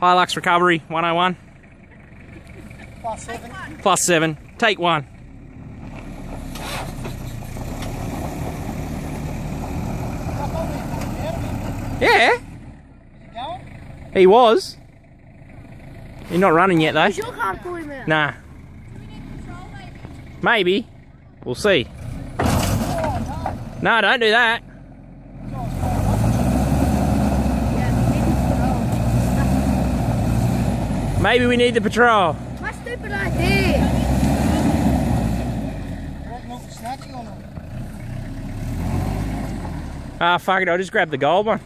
Hilux Recovery 101. Plus seven. Plus seven. Take one. Yeah, he was. He's not running yet though. You sure can't pull him out. Nah. Maybe. We'll see. Oh, no, don't do that. Maybe we need the patrol. My stupid idea. I reckon we'll be snatching on them. Ah, fuck it. I'll just grab the gold one.